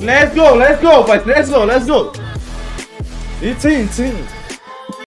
Let's go, let's go, but let's go, let's go. It's in, it's in.